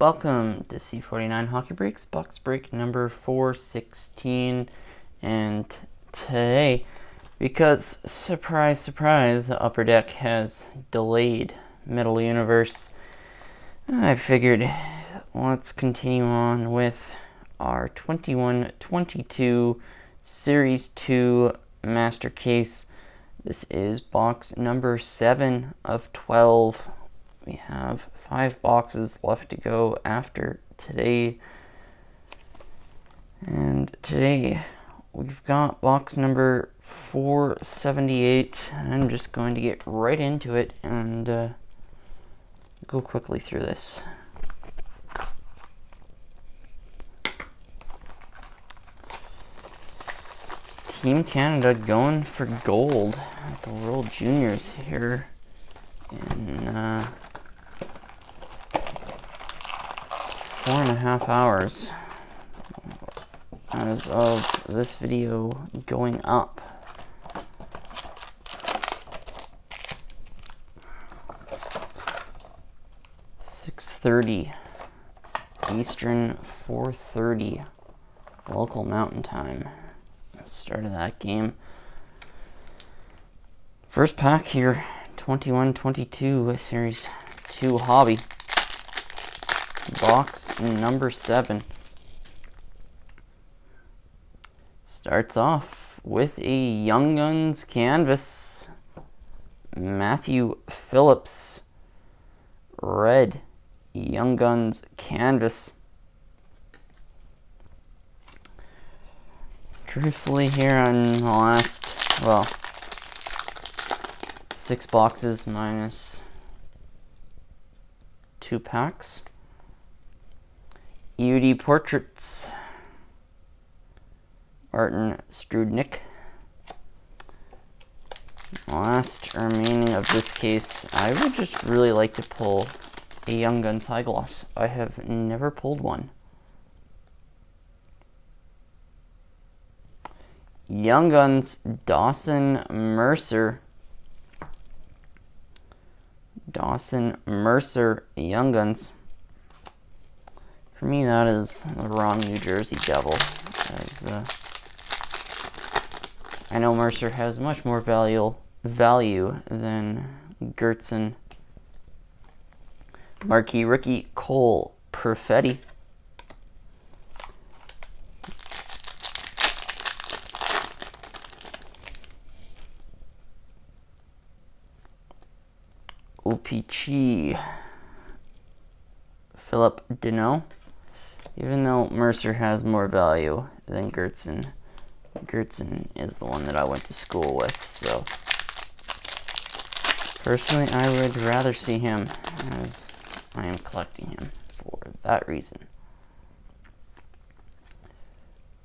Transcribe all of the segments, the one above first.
Welcome to C49 Hockey Breaks, box break number 416. And today, because surprise, surprise, Upper Deck has delayed Metal Universe, I figured let's continue on with our 21 22 Series 2 Master Case. This is box number 7 of 12. We have five boxes left to go after today. And today we've got box number 478. I'm just going to get right into it and uh, go quickly through this. Team Canada going for gold at the World Juniors here in uh, four and a half hours as of this video going up. Six thirty Eastern, four thirty local Mountain Time. Start of that game. First pack here, 21-22 Series 2 Hobby box number seven. Starts off with a Young Guns canvas. Matthew Phillips. Red Young Guns canvas. Truthfully, here on the last, well, six boxes minus two packs. UD Portraits, Martin Strudnik. Last remaining of this case, I would just really like to pull a Young Guns High Gloss. I have never pulled one. Young Guns Dawson Mercer. Dawson Mercer Young Guns. For me, that is the wrong New Jersey Devil. As, uh, I know Mercer has much more value value than Gertzen. Marquee rookie Cole Perfetti. OPG Philip Deneau even though Mercer has more value than Gertzen, Gertzen is the one that I went to school with, so personally I would rather see him as I am collecting him for that reason.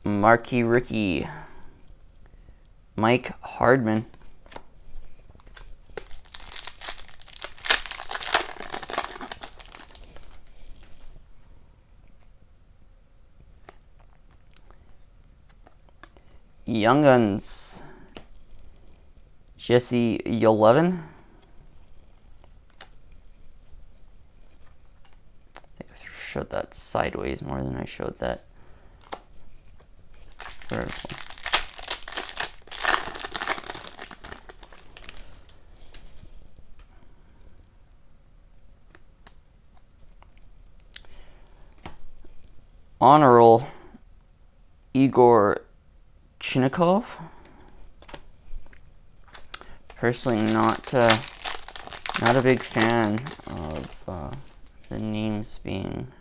Marquee Ricky, Mike Hardman. Young Guns. Jesse Yolevin. I think I showed that sideways more than I showed that vertical. Honor roll Igor Chinakhov. Personally, not uh, not a big fan of uh, the names being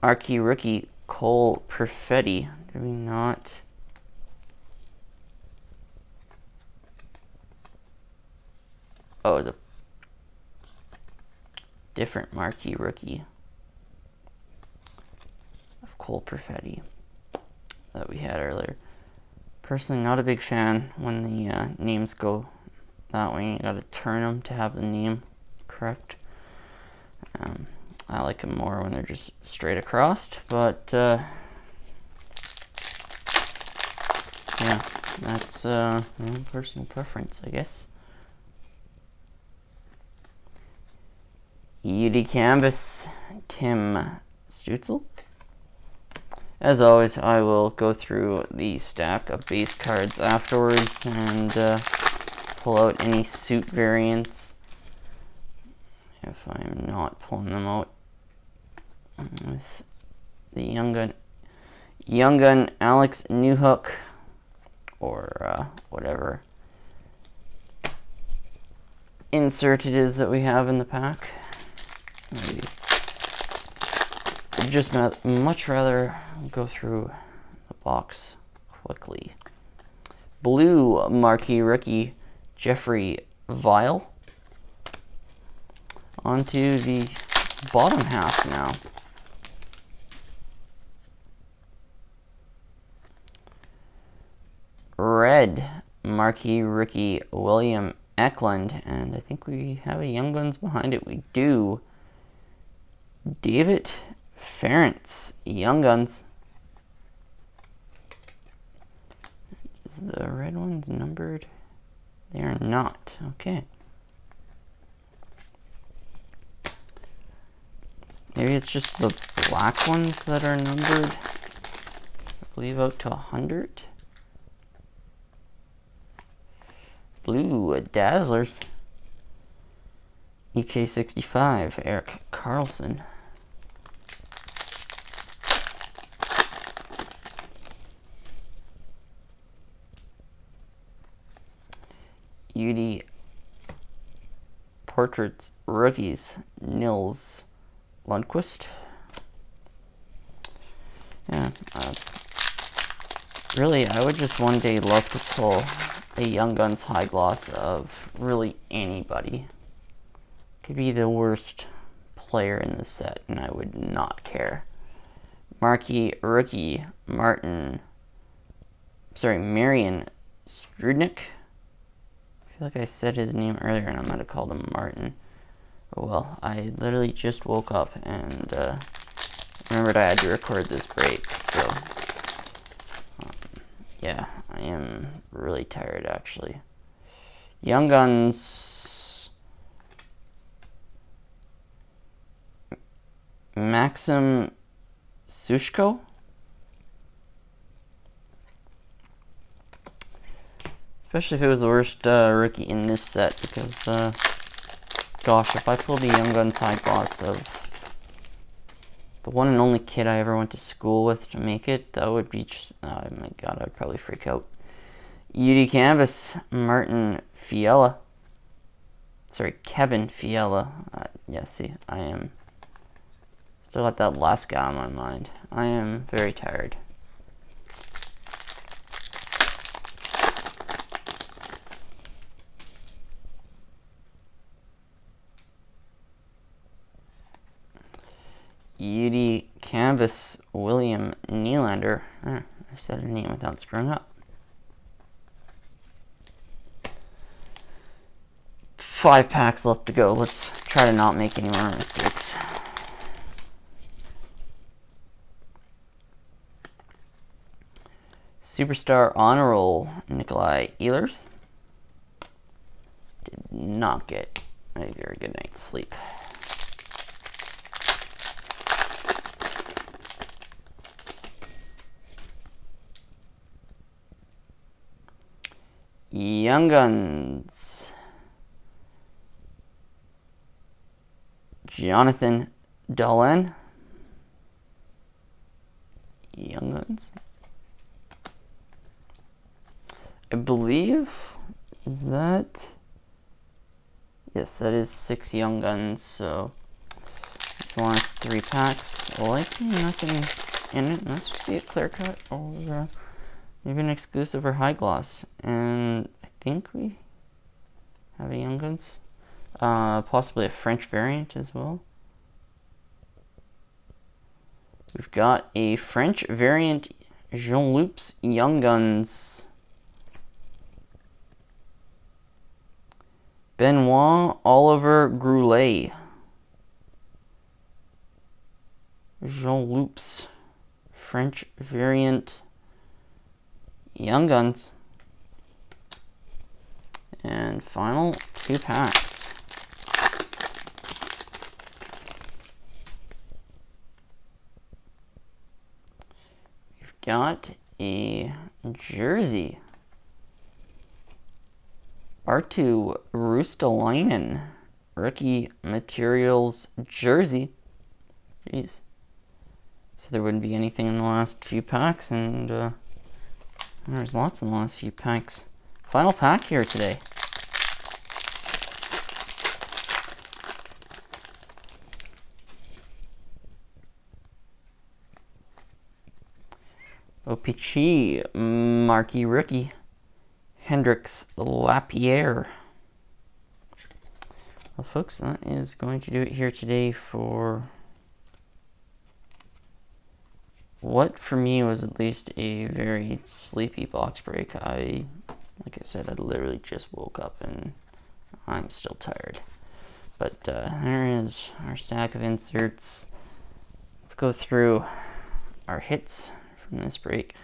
Archie rookie Cole Perfetti. Do we not? Oh, a different marquee rookie. Cole Perfetti that we had earlier. Personally, not a big fan when the uh, names go that way. You gotta turn them to have the name correct. Um, I like them more when they're just straight across, but uh, yeah, that's uh, personal preference, I guess. UD Canvas, Tim Stützle. As always, I will go through the stack of base cards afterwards and uh, pull out any suit variants if I'm not pulling them out with the Young Gun, Young Gun Alex Newhook or uh, whatever insert it is that we have in the pack. Maybe. I'd just much rather go through the box quickly. Blue marquee rookie Jeffrey Viel. Onto the bottom half now. Red marquee rookie William Eklund, and I think we have a Young Guns behind it. We do. David Farrance, Young Guns. Is the red ones numbered? They are not. Okay. Maybe it's just the black ones that are numbered. I believe out to 100. Blue Dazzlers. EK65, Erik Karlsson. UD Portraits Rookies, Nils Lundkvist. Yeah, uh, really, I would just one day love to pull a Young Guns high gloss of really anybody. Could be the worst player in the set, and I would not care. Marquee rookie Martin, sorry, Marian Strudnik. Feel like I said his name earlier, and I might have called him Martin. Oh well, I literally just woke up and uh, remembered I had to record this break, so um, yeah, I am really tired actually. Young Guns. Maxim Sushko. Especially if it was the worst uh, rookie in this set, because, uh, gosh, if I pulled the Young Guns high gloss of the one and only kid I ever went to school with to make it, that would be just, oh my god, I'd probably freak out. UD Canvas, Martin Fiala. Sorry, Kevin Fiala. Uh, yeah, see, I am still got that last guy on my mind. I am very tired. UD Canvas William Nylander. Hmm, I said a name without screwing up. Five packs left to go. Let's try to not make any more mistakes. Superstar Honor Roll, Nikolaj Ehlers. Did not get a very good night's sleep. Young Guns. Jonathan Dahlen. Young Guns. I believe, is that, yes, that is six Young Guns, so the last three packs, likely nothing in it, you see a clear cut or uh, maybe an exclusive or high gloss. And I think we have a Young Guns. Uh, possibly a French variant as well. We've got a French variant Jean Loops Young Guns. Benoit Oliver Groulet. Jean Loops French variant Young Guns. And final two packs. We've got a jersey. Arttu Ruotsalainen, rookie materials jersey. Jeez. So there wouldn't be anything in the last few packs, and uh, there's lots in the last few packs. Final pack here today. OPC, Marquee Rookie, Hendrix Lapierre. Well, folks, that is going to do it here today for what for me was at least a very sleepy box break. I, like I said, I literally just woke up and I'm still tired. But uh, there is our stack of inserts. Let's go through our hits from this break.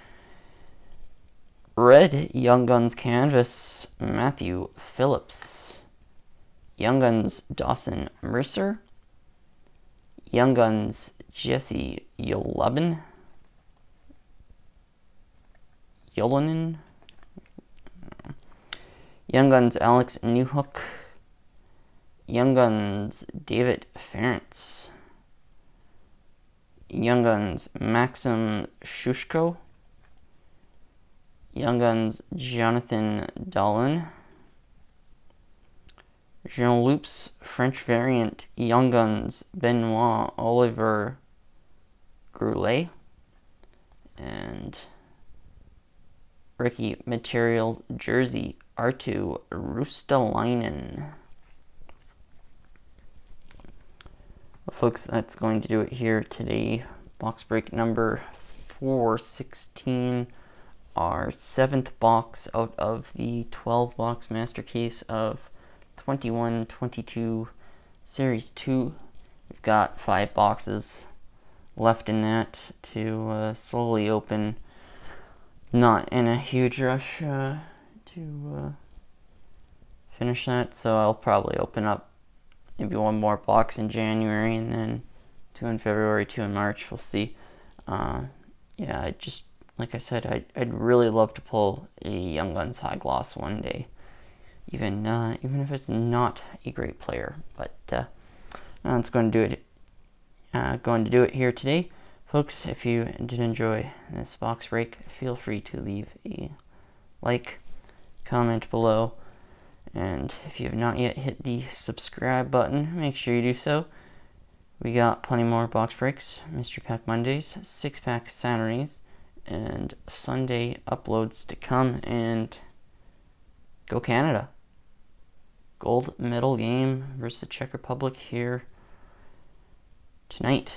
Red Young Guns Canvas, Matthew Phillips. Young Guns Dawson Mercer. Young Guns Jesse Yolubin. Yolonen. Young Guns Alex Newhook. Young Guns David Farrance. Young Guns Maxim Sushko. Young Guns Jonathan Dahlen. Jean Loops French variant Young Guns Benoit Oliver Groulet. And Ricky Materials Jersey Arttu Ruotsalainen. Well, folks, that's going to do it here today. Box break number 416 our seventh box out of the 12 box master case of 21 22 series 2 we've got five boxes left in that to uh, slowly open not in a huge rush uh, to uh, finish that so I'll probably open up maybe one more box in January and then two in February two in March we'll see uh, yeah I just like I said, I'd, I'd really love to pull a Young Guns High Gloss one day, even uh, even if it's not a great player. But uh, that's going to do it. Uh, going to do it here today, folks. If you did enjoy this box break, feel free to leave a like, comment below, and if you have not yet hit the subscribe button, make sure you do so. We got plenty more box breaks, Mystery Pack Mondays, six pack Saturdays and Sunday uploads to come and go Canada. Gold medal game versus the Czech Republic here tonight.